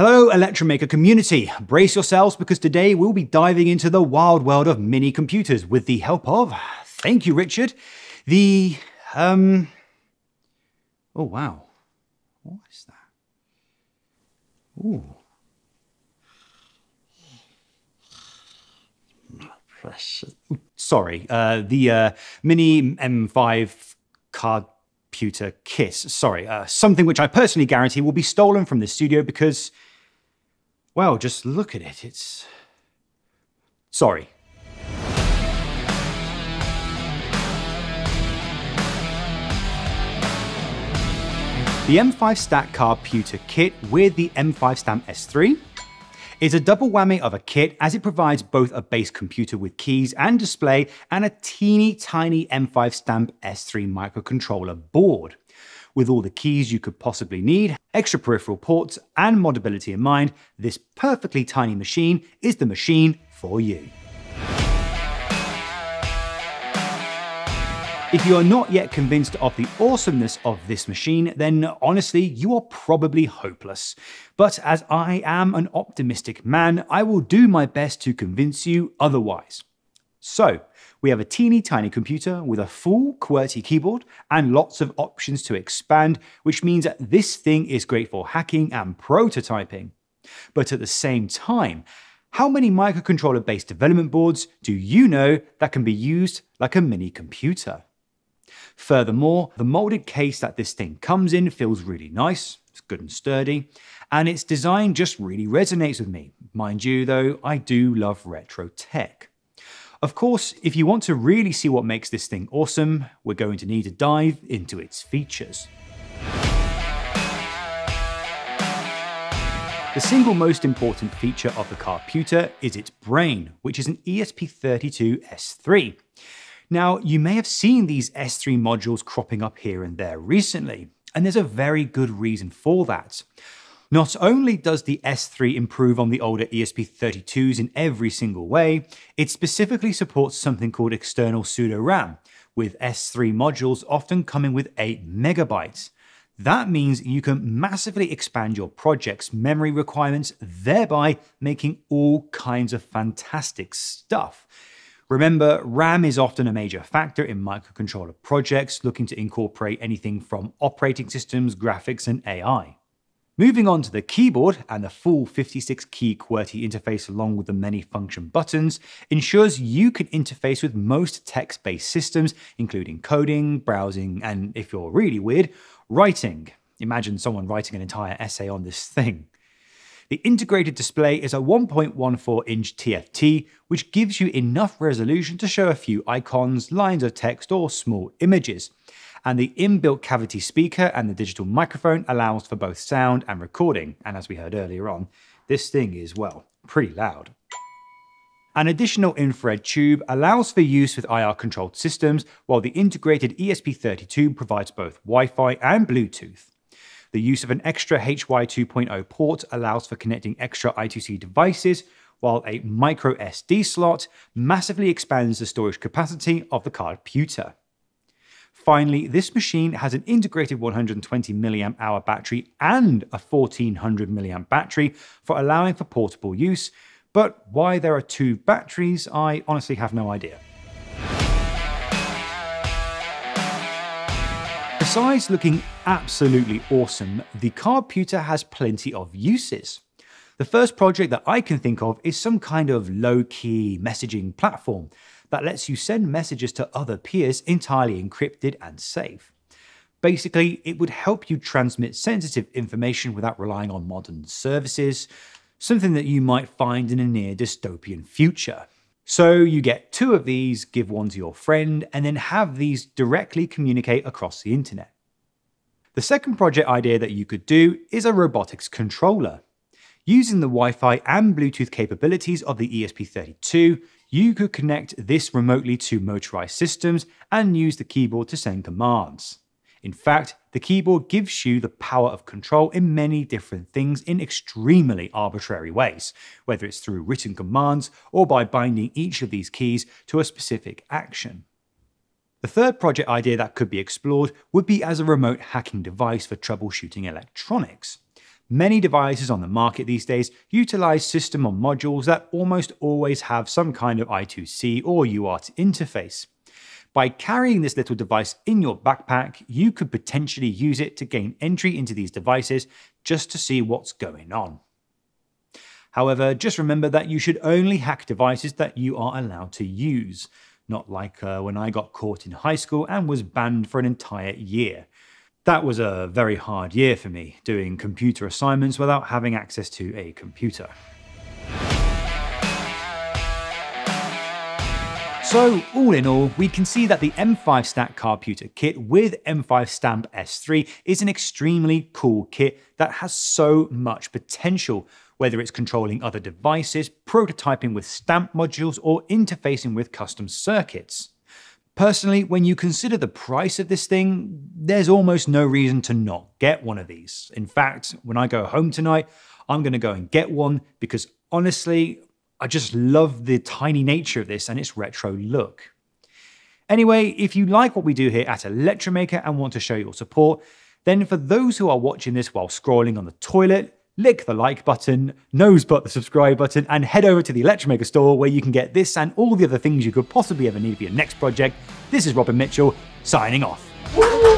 Hello, Electromaker community. Brace yourselves because today we'll be diving into the wild world of mini computers with the help of, thank you, Richard, the, um, oh wow. What is that? Ooh. Sorry, uh, the uh, Mini M5 card computer kit. Sorry, uh, something which I personally guarantee will be stolen from this studio because well, just look at it. It's. Sorry. The M5 Stack Cardputer Kit with the M5 Stamp S3 is a double whammy of a kit as it provides both a base computer with keys and display and a teeny tiny M5 Stamp S3 microcontroller board with all the keys you could possibly need, extra peripheral ports, and modability in mind, this perfectly tiny machine is the machine for you. If you are not yet convinced of the awesomeness of this machine, then honestly, you are probably hopeless. But as I am an optimistic man, I will do my best to convince you otherwise. So, we have a teeny tiny computer with a full QWERTY keyboard and lots of options to expand, which means that this thing is great for hacking and prototyping. But at the same time, how many microcontroller based development boards do you know that can be used like a mini computer? Furthermore, the molded case that this thing comes in feels really nice, it's good and sturdy, and its design just really resonates with me. Mind you, though, I do love retro tech. Of course, if you want to really see what makes this thing awesome, we're going to need to dive into its features. The single most important feature of the Cardputer is its brain, which is an ESP32S3. Now, you may have seen these S3 modules cropping up here and there recently, and there's a very good reason for that. Not only does the S3 improve on the older ESP32s in every single way, it specifically supports something called external pseudo RAM, with S3 modules often coming with 8 megabytes. That means you can massively expand your project's memory requirements, thereby making all kinds of fantastic stuff. Remember, RAM is often a major factor in microcontroller projects looking to incorporate anything from operating systems, graphics, and AI. Moving on to the keyboard and the full 56 key QWERTY interface along with the many function buttons ensures you can interface with most text-based systems, including coding, browsing, and if you're really weird, writing. Imagine someone writing an entire essay on this thing. The integrated display is a 1.14 inch TFT, which gives you enough resolution to show a few icons, lines of text, or small images and the inbuilt cavity speaker and the digital microphone allows for both sound and recording, and as we heard earlier on, this thing is, well, pretty loud. An additional infrared tube allows for use with IR controlled systems, while the integrated ESP32 provides both Wi Fi and Bluetooth. The use of an extra HY 2.0 port allows for connecting extra I2C devices, while a micro SD slot massively expands the storage capacity of the card. Finally, this machine has an integrated 120 mAh battery and a 1400 mAh battery for allowing for portable use, but why there are two batteries, I honestly have no idea. Besides looking absolutely awesome, the Cardputer has plenty of uses. The first project that I can think of is some kind of low-key messaging platform that lets you send messages to other peers entirely encrypted and safe. Basically, it would help you transmit sensitive information without relying on modern services, something that you might find in a near dystopian future. So you get two of these, give one to your friend, and then have these directly communicate across the internet. The second project idea that you could do is a robotics controller. Using the Wi-Fi and Bluetooth capabilities of the ESP32, you could connect this remotely to motorized systems and use the keyboard to send commands. In fact, the keyboard gives you the power of control in many different things in extremely arbitrary ways, whether it's through written commands or by binding each of these keys to a specific action. The third project idea that could be explored would be as a remote hacking device for troubleshooting electronics. Many devices on the market these days utilize system on modules that almost always have some kind of I2C or UART interface. By carrying this little device in your backpack, you could potentially use it to gain entry into these devices just to see what's going on. However, just remember that you should only hack devices that you are allowed to use, not like uh, when I got caught in high school and was banned for an entire year. That was a very hard year for me, doing computer assignments without having access to a computer. So, all in all, we can see that the M5 Stack Cardputer kit with M5 Stamp S3 is an extremely cool kit that has so much potential, whether it's controlling other devices, prototyping with stamp modules, or interfacing with custom circuits. Personally, when you consider the price of this thing, there's almost no reason to not get one of these. In fact, when I go home tonight, I'm going to go and get one because honestly, I just love the tiny nature of this and its retro look. Anyway, if you like what we do here at Electromaker and want to show your support, then for those who are watching this while scrolling on the toilet, lick the like button, nose but the subscribe button, and head over to the Electromaker store where you can get this and all the other things you could possibly ever need for your next project. This is Robin Mitchell, signing off.